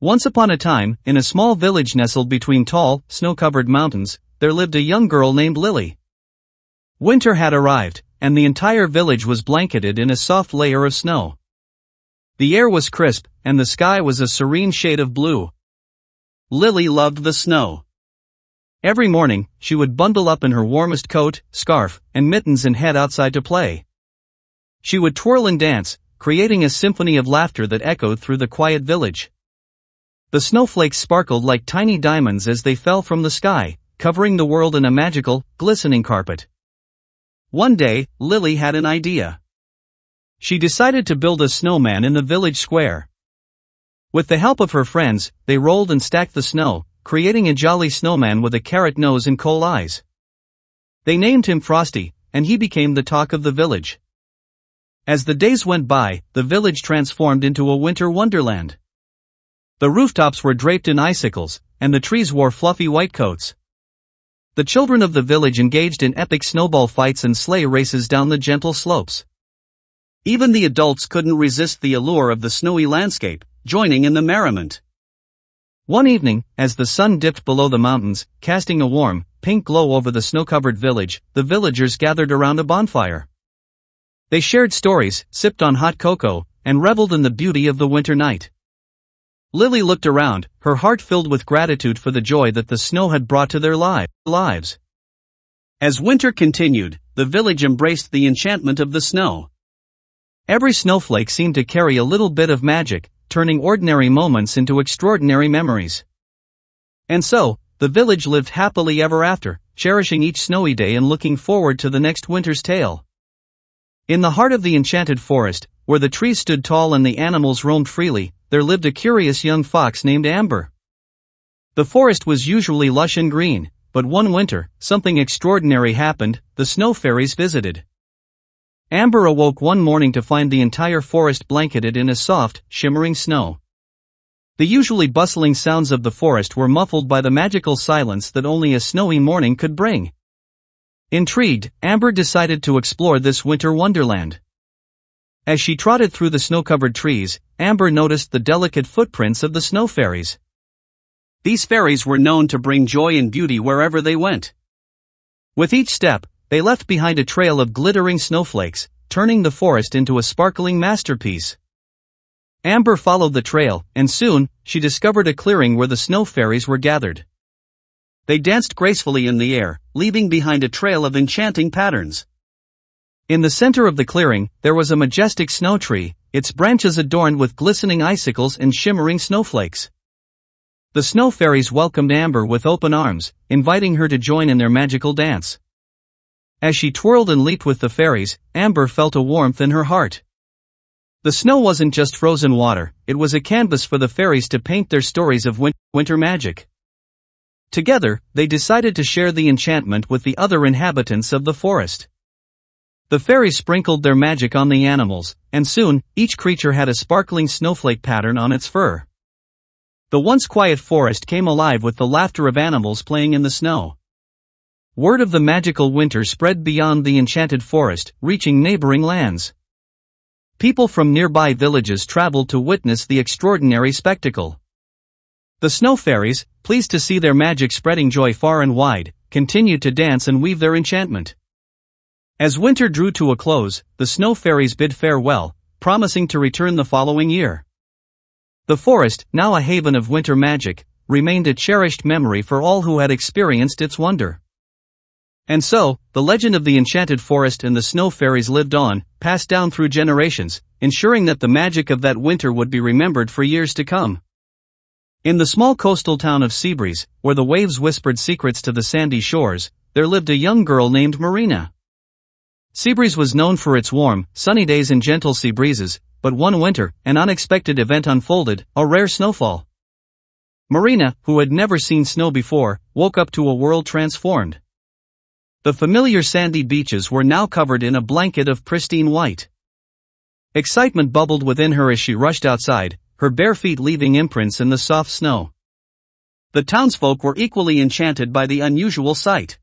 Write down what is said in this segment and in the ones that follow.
Once upon a time, in a small village nestled between tall, snow-covered mountains, there lived a young girl named Lily. Winter had arrived, and the entire village was blanketed in a soft layer of snow. The air was crisp, and the sky was a serene shade of blue. Lily loved the snow. Every morning, she would bundle up in her warmest coat, scarf, and mittens and head outside to play. She would twirl and dance, creating a symphony of laughter that echoed through the quiet village. The snowflakes sparkled like tiny diamonds as they fell from the sky, covering the world in a magical, glistening carpet. One day, Lily had an idea. She decided to build a snowman in the village square. With the help of her friends, they rolled and stacked the snow, creating a jolly snowman with a carrot nose and coal eyes. They named him Frosty, and he became the talk of the village. As the days went by, the village transformed into a winter wonderland. The rooftops were draped in icicles, and the trees wore fluffy white coats. The children of the village engaged in epic snowball fights and sleigh races down the gentle slopes. Even the adults couldn't resist the allure of the snowy landscape, joining in the merriment. One evening, as the sun dipped below the mountains, casting a warm, pink glow over the snow-covered village, the villagers gathered around a bonfire. They shared stories, sipped on hot cocoa, and reveled in the beauty of the winter night. Lily looked around, her heart filled with gratitude for the joy that the snow had brought to their li- lives. As winter continued, the village embraced the enchantment of the snow. Every snowflake seemed to carry a little bit of magic, turning ordinary moments into extraordinary memories. And so, the village lived happily ever after, cherishing each snowy day and looking forward to the next winter's tale. In the heart of the enchanted forest, where the trees stood tall and the animals roamed freely, there lived a curious young fox named Amber. The forest was usually lush and green, but one winter, something extraordinary happened, the snow fairies visited. Amber awoke one morning to find the entire forest blanketed in a soft, shimmering snow. The usually bustling sounds of the forest were muffled by the magical silence that only a snowy morning could bring. Intrigued, Amber decided to explore this winter wonderland. As she trotted through the snow-covered trees, Amber noticed the delicate footprints of the snow fairies. These fairies were known to bring joy and beauty wherever they went. With each step, they left behind a trail of glittering snowflakes, turning the forest into a sparkling masterpiece. Amber followed the trail, and soon, she discovered a clearing where the snow fairies were gathered. They danced gracefully in the air, leaving behind a trail of enchanting patterns. In the center of the clearing, there was a majestic snow tree, its branches adorned with glistening icicles and shimmering snowflakes. The snow fairies welcomed Amber with open arms, inviting her to join in their magical dance. As she twirled and leaped with the fairies, Amber felt a warmth in her heart. The snow wasn't just frozen water, it was a canvas for the fairies to paint their stories of win- winter magic. Together, they decided to share the enchantment with the other inhabitants of the forest. The fairies sprinkled their magic on the animals, and soon, each creature had a sparkling snowflake pattern on its fur. The once quiet forest came alive with the laughter of animals playing in the snow. Word of the magical winter spread beyond the enchanted forest, reaching neighboring lands. People from nearby villages traveled to witness the extraordinary spectacle. The snow fairies, pleased to see their magic spreading joy far and wide, continued to dance and weave their enchantment. As winter drew to a close, the snow fairies bid farewell, promising to return the following year. The forest, now a haven of winter magic, remained a cherished memory for all who had experienced its wonder. And so, the legend of the enchanted forest and the snow fairies lived on, passed down through generations, ensuring that the magic of that winter would be remembered for years to come. In the small coastal town of Seabreeze, where the waves whispered secrets to the sandy shores, there lived a young girl named Marina. Seabreeze was known for its warm, sunny days and gentle sea breezes, but one winter, an unexpected event unfolded, a rare snowfall. Marina, who had never seen snow before, woke up to a world transformed. The familiar sandy beaches were now covered in a blanket of pristine white. Excitement bubbled within her as she rushed outside, her bare feet leaving imprints in the soft snow. The townsfolk were equally enchanted by the unusual sight.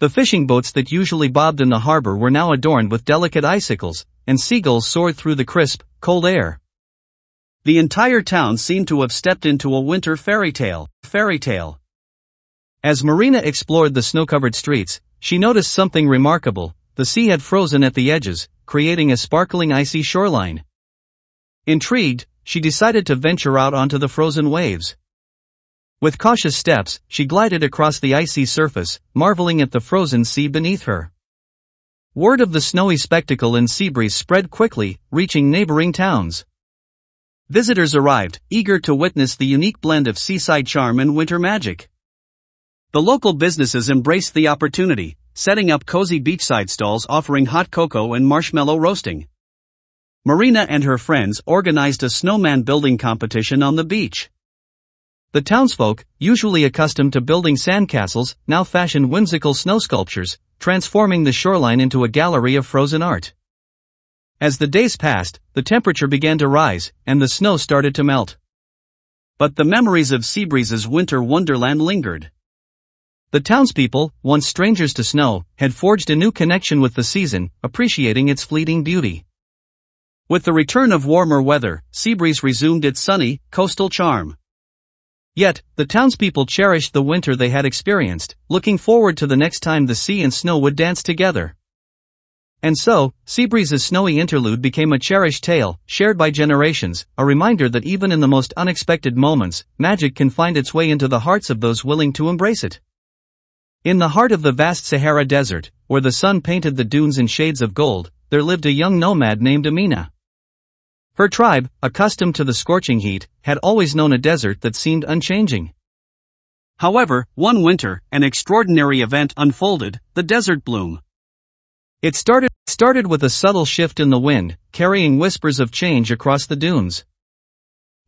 The fishing boats that usually bobbed in the harbor were now adorned with delicate icicles, and seagulls soared through the crisp, cold air. The entire town seemed to have stepped into a winter fairy tale, fairy tale. As Marina explored the snow-covered streets, she noticed something remarkable, the sea had frozen at the edges, creating a sparkling icy shoreline. Intrigued, she decided to venture out onto the frozen waves. With cautious steps, she glided across the icy surface, marveling at the frozen sea beneath her. Word of the snowy spectacle in Seabreeze spread quickly, reaching neighboring towns. Visitors arrived, eager to witness the unique blend of seaside charm and winter magic. The local businesses embraced the opportunity, setting up cozy beachside stalls offering hot cocoa and marshmallow roasting. Marina and her friends organized a snowman building competition on the beach. The townsfolk, usually accustomed to building sandcastles, now fashioned whimsical snow sculptures, transforming the shoreline into a gallery of frozen art. As the days passed, the temperature began to rise, and the snow started to melt. But the memories of Seabreeze's winter wonderland lingered. The townspeople, once strangers to snow, had forged a new connection with the season, appreciating its fleeting beauty. With the return of warmer weather, Seabreeze resumed its sunny, coastal charm. Yet, the townspeople cherished the winter they had experienced, looking forward to the next time the sea and snow would dance together. And so, Seabreeze's snowy interlude became a cherished tale, shared by generations, a reminder that even in the most unexpected moments, magic can find its way into the hearts of those willing to embrace it. In the heart of the vast Sahara Desert, where the sun painted the dunes in shades of gold, there lived a young nomad named Amina. Her tribe, accustomed to the scorching heat, had always known a desert that seemed unchanging. However, one winter, an extraordinary event unfolded, the desert bloom. It started, started with a subtle shift in the wind, carrying whispers of change across the dunes.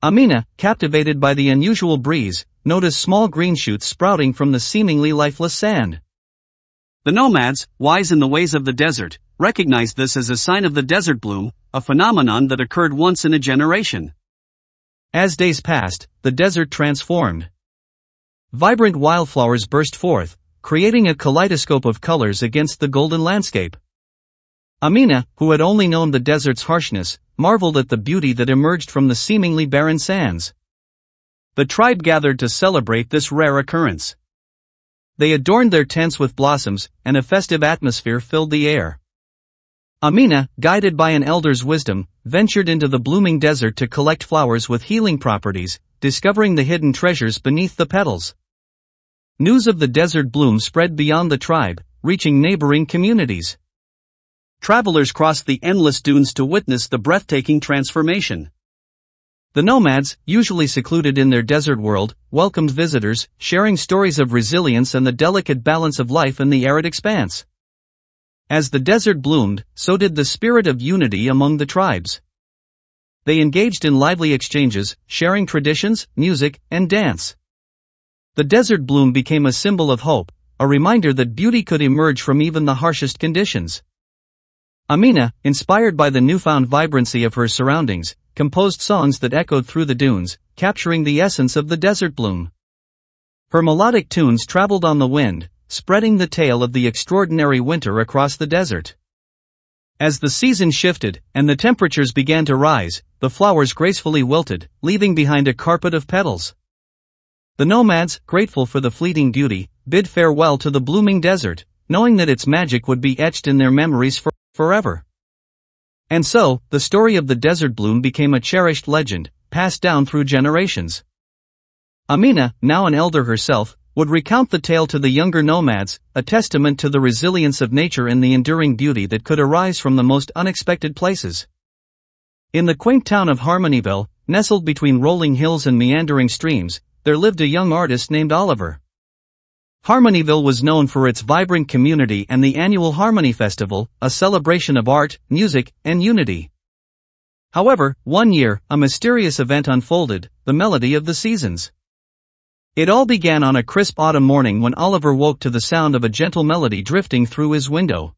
Amina, captivated by the unusual breeze, noticed small green shoots sprouting from the seemingly lifeless sand. The nomads, wise in the ways of the desert, recognized this as a sign of the desert bloom, a phenomenon that occurred once in a generation. As days passed, the desert transformed. Vibrant wildflowers burst forth, creating a kaleidoscope of colors against the golden landscape. Amina, who had only known the desert's harshness, marveled at the beauty that emerged from the seemingly barren sands. The tribe gathered to celebrate this rare occurrence. They adorned their tents with blossoms, and a festive atmosphere filled the air. Amina, guided by an elder's wisdom, ventured into the blooming desert to collect flowers with healing properties, discovering the hidden treasures beneath the petals. News of the desert bloom spread beyond the tribe, reaching neighboring communities. Travelers crossed the endless dunes to witness the breathtaking transformation. The nomads, usually secluded in their desert world, welcomed visitors, sharing stories of resilience and the delicate balance of life in the arid expanse. As the desert bloomed, so did the spirit of unity among the tribes. They engaged in lively exchanges, sharing traditions, music, and dance. The desert bloom became a symbol of hope, a reminder that beauty could emerge from even the harshest conditions. Amina, inspired by the newfound vibrancy of her surroundings, composed songs that echoed through the dunes, capturing the essence of the desert bloom. Her melodic tunes traveled on the wind, spreading the tale of the extraordinary winter across the desert. As the season shifted, and the temperatures began to rise, the flowers gracefully wilted, leaving behind a carpet of petals. The nomads, grateful for the fleeting beauty, bid farewell to the blooming desert, knowing that its magic would be etched in their memories for forever. And so, the story of the desert bloom became a cherished legend, passed down through generations. Amina, now an elder herself, would recount the tale to the younger nomads, a testament to the resilience of nature and the enduring beauty that could arise from the most unexpected places. In the quaint town of Harmonyville, nestled between rolling hills and meandering streams, there lived a young artist named Oliver. Harmonyville was known for its vibrant community and the annual Harmony Festival, a celebration of art, music, and unity. However, one year, a mysterious event unfolded, the melody of the seasons. It all began on a crisp autumn morning when Oliver woke to the sound of a gentle melody drifting through his window.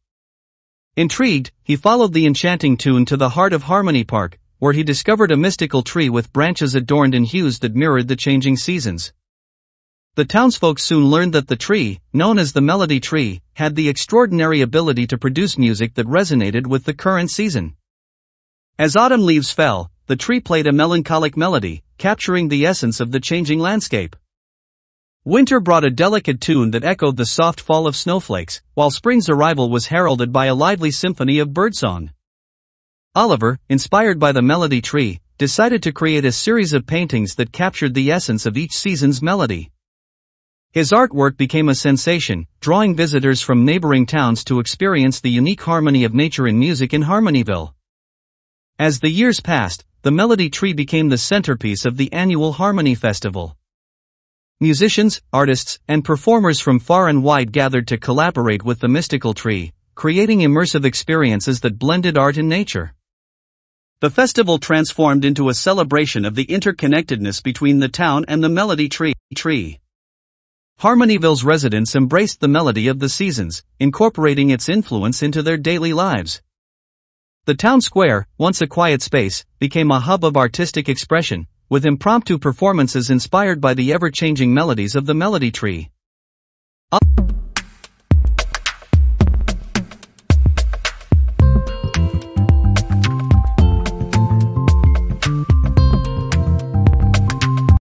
Intrigued, he followed the enchanting tune to the heart of Harmony Park, where he discovered a mystical tree with branches adorned in hues that mirrored the changing seasons. The townsfolk soon learned that the tree, known as the Melody Tree, had the extraordinary ability to produce music that resonated with the current season. As autumn leaves fell, the tree played a melancholic melody, capturing the essence of the changing landscape. Winter brought a delicate tune that echoed the soft fall of snowflakes, while spring's arrival was heralded by a lively symphony of birdsong. Oliver, inspired by the melody tree, decided to create a series of paintings that captured the essence of each season's melody. His artwork became a sensation, drawing visitors from neighboring towns to experience the unique harmony of nature and music in Harmonyville. As the years passed, the Melody Tree became the centerpiece of the annual Harmony Festival. Musicians, artists, and performers from far and wide gathered to collaborate with the mystical tree, creating immersive experiences that blended art and nature. The festival transformed into a celebration of the interconnectedness between the town and the melody tree. tree. Harmonyville's residents embraced the melody of the seasons, incorporating its influence into their daily lives. The town square, once a quiet space, became a hub of artistic expression, with impromptu performances inspired by the ever-changing melodies of the melody tree.